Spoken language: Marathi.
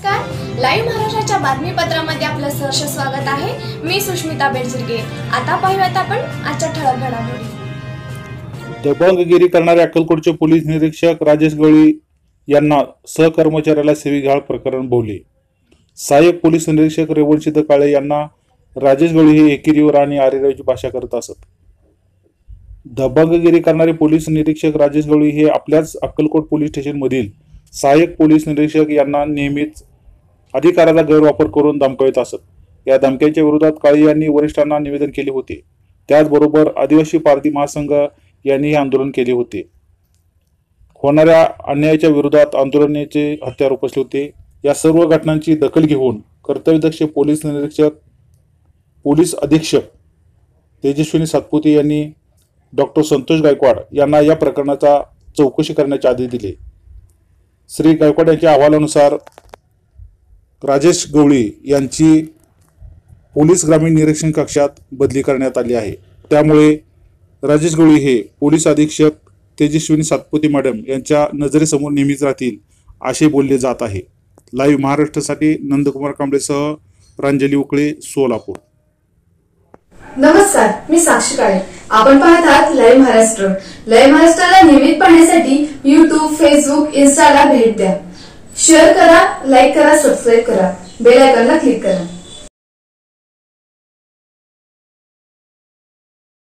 नमस्कार. लाईव्ह महाराष्ट्राच्या बातमीपत्रामध्ये आपलं सहर्ष स्वागत आहे. मी सुष्मिता बेडजिरगे आता पाहूयात आपण आजच्या ठळक घडामोडी. दबंगगिरी करणारे अक्कलकोटचे पोलीस निरीक्षक राजेश गवळी यांना सहकर्मचाऱ्याला सेवीघाळ प्रकरण भोवले सहाय्यक पोलीस निरीक्षक रेवणसिद्ध काळे यांना राजेश गवळी हे एकेरीवर आणि आरेरावीची भाषा करत असत. दबंगगिरी करणारे पोलीस निरीक्षक राजेश गवळी हे आपल्याच अक्कलकोट पोलीस स्टेशनमधील सहाय्यक पोलीस निरीक्षक यांना नेहमीच अधिकाराचा गैरवापर करून धमकावित असत. या धमक्यांच्या विरोधात काळे यांनी वरिष्ठांना निवेदन केले होते. त्याचबरोबर आदिवासी पारधी महासंघ यांनी हे आंदोलन केले होते. होणाऱ्या अन्यायाच्या विरोधात आंदोलनाचे हत्यार उपसले होते. या सर्व घटनांची दखल घेऊन कर्तव्यदक्ष पोलीस निरीक्षक पोलीस अधीक्षक तेजस्विनी सातपुते यांनी डॉक्टर संतोष गायकवाड यांना या प्रकरणाचा चौकशी करण्याचे आदेश दिले. श्री गायकवाड यांच्या अहवालानुसार राजेश गवळी यांची पोलीस ग्रामीण निरीक्षण कक्षात बदली करण्यात आली आहे. त्यामुळे राजेश गवळी हे पोलीस अधीक्षक तेजस्विनी सातपुते मॅडम यांच्या नजरेसमोर नेहमीच राहतील असे बोलले जात आहे. लाईव्ह महाराष्ट्रासाठी नंदकुमार कांबळेसह प्रांजली उकळे सोलापूर. नमस्कार मी साक्षी काळे. आपण पाहत आहात लाईव्ह महाराष्ट्र. लाईव्ह महाराष्ट्राला नियमित पाहण्यासाठी युट्यूब फेसबुक इन्स्टाला भेट द्या. शेअर करा लाईक करा सबस्क्राईब करा. बेल आयकॉनला क्लिक करा.